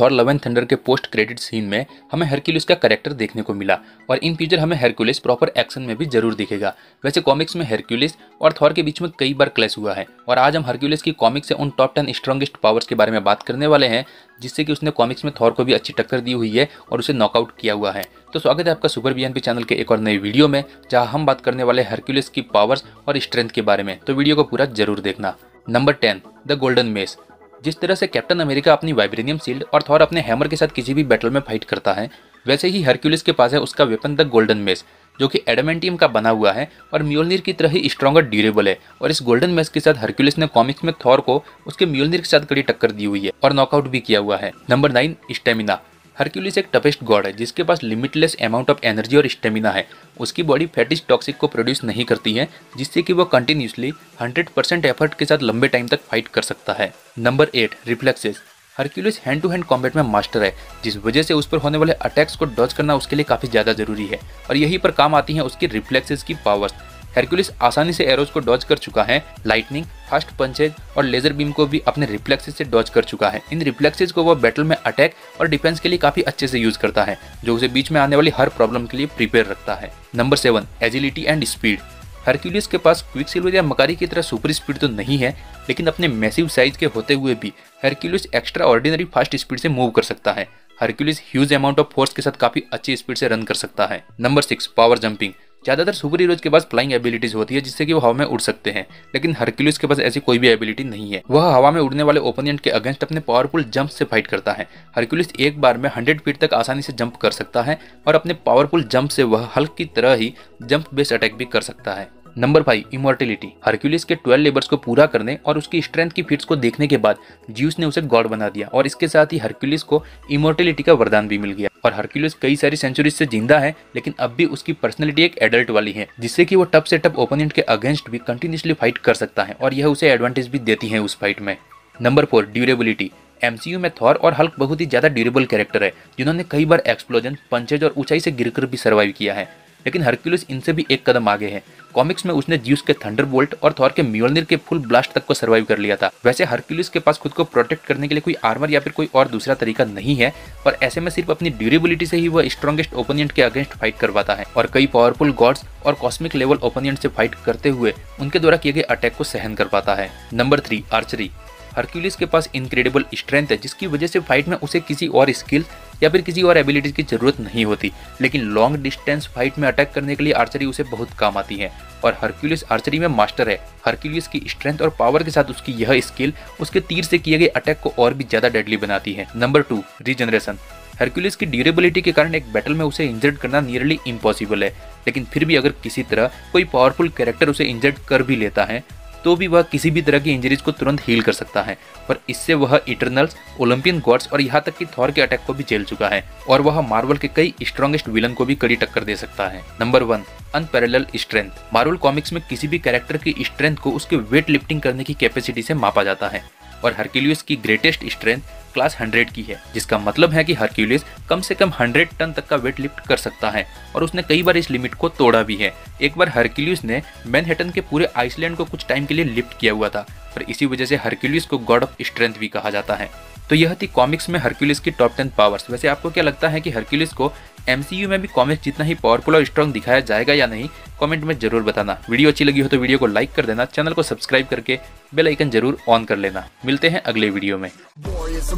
Thor love and thunder के post credit scene में हमें हरक्यूलिस का करेक्टर देखने को मिला और इन फ्यूचर हमें हरक्यूलिस प्रॉपर एक्शन में भी ज़रूर दिखेगा। वैसे कॉमिक्स में हरक्यूलिस और थॉर के बीच में कई बार क्लैश हुआ है और आज हम हरक्यूलिस की कॉमिक्स से उन टॉप टेन स्ट्रॉन्गेस्ट पावर्स के बारे में बात करने वाले हैं, जिससे कि उसने कॉमिक्स में थॉर को भी अच्छी टक्कर दी हुई है और उसे नॉकआउट किया हुआ है। तो स्वागत है आपका सुपर बी चैनल के एक और नई वीडियो में, जहाँ हम बात करने वाले हरक्यूलिस की पावर्स और स्ट्रेंथ के बारे में। तो वीडियो को पूरा ज़रूर देखना। Number ten the golden mace जिस तरह से कैप्टन अमेरिका अपनी वाइब्रेनियम सील्ड और थॉर अपने हैमर के साथ किसी भी बैटल में फाइट करता है, वैसे ही हरक्यूलिस के पास है उसका वेपन द गोल्डन मेस, जो कि एडमेंटियम का बना हुआ है और म्योलनीर की तरह ही स्ट्रॉगर ड्यूरेबल है। और इस गोल्डन मेस के साथ हरक्यूलिस ने कॉमिक्स में थॉर को उसके म्योलनीर के साथ कड़ी टक्कर दी हुई है और नॉकआउट भी किया हुआ है। Number nine, stamina. हरक्यूलिस एक टफेस्ट गॉड है, जिसके पास लिमिटलेस अमाउंट ऑफ़ एनर्जी और स्टेमिना है। उसकी बॉडी फैटिस टॉक्सिक को प्रोड्यूस नहीं करती है, जिससे कि वो कंटिन्यूसली 100% एफर्ट के साथ लंबे टाइम तक फाइट कर सकता है। Number eight reflexes Hercules hand to hand combat में मास्टर है, जिस वजह से उस पर होने वाले अटैक्स को डॉज करना उसके लिए काफ़ी ज़्यादा ज़रूरी है। और यहीं पर काम आती है उसकी रिफ्लेक्सेस की पावर्स हेरक्यूलिस आसानी से एरोज को डॉज कर चुका है लाइटनिंग फास्ट पंचेज और लेजर बीम को भी अपने रिफ्लेक्सेस से डॉज कर चुका है। इन रिफ्लेक्सेस को वह बैटल में अटैक और डिफेंस के लिए काफ़ी अच्छे से यूज़ करता है, जो उसे बीच में आने वाली हर प्रॉब्लम के लिए प्रिपेयर रखता है। Number seven agility and speed Hercules के पास क्विक सिल्वर या मकारी की तरह सुपर स्पीड तो नहीं है, लेकिन अपने मैसिव साइज़ के होते हुए भी Hercules extraordinary fast speed से मूव कर सकता है। Hercules huge amount of force के साथ काफ़ी अच्छी स्पीड से रन कर सकता है। नंबर सिक्स पावर जंपिंग ज़्यादातर सुपर हीरोज के पास फ्लाइंग एबिलिटीज होती है, जिससे कि वो हवा में उड़ सकते हैं, लेकिन हरक्यूलिस के पास ऐसी कोई भी एबिलिटी नहीं है। वह हवा में उड़ने वाले ओपोनेंट के अगेंस्ट अपने पावरफुल जंप से फाइट करता है। हरक्यूलिस एक बार में हंड्रेड फीट तक आसानी से जंप कर सकता है और अपने पावरफुल जंप से वह हल्क की तरह ही जंप बेस्ड अटैक भी कर सकता है। नंबर फाइव इमोर्टिलिटी हरक्यूलिस के ट्वेल्व लेबर्स को पूरा करने और उसकी स्ट्रेंथ की फीट्स को देखने के बाद ज्यूस ने उसे गॉड बना दिया और इसके साथ ही हरक्यूलिस को इमोर्टिलिटी का वरदान भी मिल गया। और हरक्यूलिस कई सारी सेंचुरीज से ज़िंदा है, लेकिन अब भी उसकी पर्सनैलिटी एक एडल्ट वाली है, जिससे कि वो टप से टप ओपोनेंट के अगेंस्ट भी कंटिन्यूसली फाइट कर सकता है, और यह उसे एडवांटेज भी देती है उस फाइट में। नंबर फोर ड्यूरेबिलिटी एमसीयू में थॉर और हल्क बहुत ही ज़्यादा ड्यूरेबल कैरेक्टर है, जिन्होंने कई बार एक्सप्लोजन पंचेज और ऊंचाई से गिरकर भी सर्वाइव किया है। लेकिन हरक्यूलिस इनसे भी एक कदम आगे है। कॉमिक्स में उसने ज्यूस के थंडरबोल्ट और थॉर के म्योलनिर के फुल ब्लास्ट तक को सर्वाइव कर लिया था। वैसे हरक्यूलिस के पास खुद को प्रोटेक्ट करने के लिए कोई आर्मर या फिर कोई और दूसरा तरीका नहीं है और ऐसे में सिर्फ़ अपनी ड्यूरेबिलिटी से ही वह स्ट्रॉन्गेस्ट ओपोनियंट के अगेंस्ट फाइट करवाता है। और कई पावरफुल गॉड्स और कॉस्मिक लेवल ओपोनियंट से फाइट करते हुए उनके द्वारा किए गए अटैक को सहन कर पाता है। Number three, archery. हरक्यूलिस के पास इनक्रेडिबल स्ट्रेंथ है, जिसकी वजह से फाइट में उसे किसी और स्किल या फिर किसी और एबिलिटीज की ज़रूरत नहीं होती। लेकिन लॉन्ग डिस्टेंस फाइट में अटैक करने के लिए आर्चरी उसे बहुत काम आती है और हरक्यूलिस आर्चरी में मास्टर है। हरक्यूलिस की स्ट्रेंथ और पावर के साथ उसकी यह स्किल उसके तीर से किए गए अटैक को और भी ज़्यादा डेडली बनाती है। नंबर टू रीजनरेशन हरक्यूलिस की ड्यूरेबिलिटी के कारण एक बैटल में उसे इंजर्ड करना नियरली इम्पॉसिबल है। लेकिन फिर भी अगर किसी तरह कोई पावरफुल कैरेक्टर उसे इंजर्ड कर भी लेता है तो भी वह किसी भी तरह की इंजरीज को तुरंत हील कर सकता है। पर इससे वह इटरनल्स ओलंपियन गॉड्स और यहाँ तक कि थॉर के अटैक को भी झेल चुका है और वह मार्वल के कई स्ट्रॉन्गेस्ट विलन को भी कड़ी टक्कर दे सकता है। Number one unparallel strength Marvel comics में किसी भी कैरेक्टर की स्ट्रेंथ को उसके वेट लिफ्टिंग करने की कैपेसिटी से मापा जाता है। और हरक्यूलियस की ग्रेटेस्ट स्ट्रेंथ क्लास 100 की है, जिसका मतलब है कि हरक्यूलियस कम से कम 100 टन तक का वेट लिफ्ट कर सकता है और उसने कई बार इस लिमिट को तोड़ा भी है। एक बार हरक्यूलियस ने मैनहेटन के पूरे आइसलैंड को कुछ टाइम के लिए लिफ्ट किया हुआ था और इसी वजह से हरक्यूलियस को गॉड ऑफ़ स्ट्रेंथ भी कहा जाता है। तो यह थी कॉमिक्स में हरक्यूलिस की टॉप टेन पावर्स वैसे आपको क्या लगता है कि हरक्यूलिस को एमसीयू में भी कॉमिक्स जितना ही पावरफुल और स्ट्रॉन्ग दिखाया जाएगा या नहीं कमेंट में ज़रूर बताना। वीडियो अच्छी लगी हो तो वीडियो को लाइक कर देना चैनल को सब्सक्राइब करके बेल आइकन ज़रूर ऑन कर लेना। मिलते हैं अगले वीडियो में।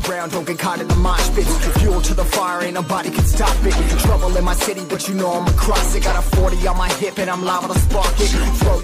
Around, don't get caught in the mosh pit. Fuel to the fire, ain't nobody can stop it. Trouble in my city, but you know I'm across it. Got a 40 on my hip and I'm liable to spark it. Throw